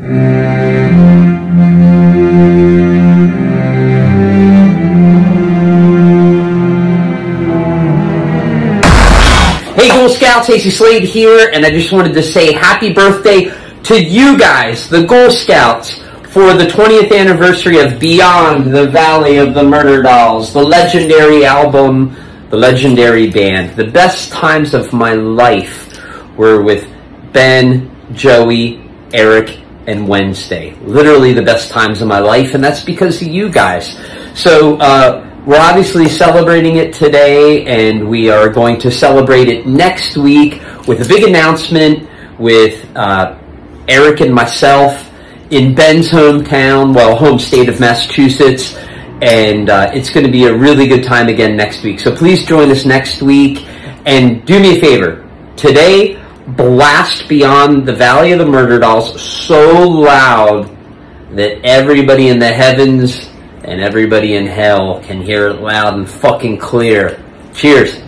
Hey, Ghoul Scouts, Acey Slade here, and I just wanted to say happy birthday to you guys, the Ghoul Scouts, for the 20th anniversary of Beyond the Valley of the Murderdolls, the legendary album, the legendary band. The best times of my life were with Ben, Joey, Eric, and Wednesday. Literally the best times of my life, and that's because of you guys. So, uh, we're obviously celebrating it today, and we are going to celebrate it next week with a big announcement with uh, Eric and myself in Ben's hometown, well, home state of Massachusetts, and uh, it's going to be a really good time again next week. So please join us next week, and do me a favor. Today, blast beyond the Valley of the Murderdolls so loud that everybody in the heavens and everybody in hell can hear it loud and fucking clear. Cheers.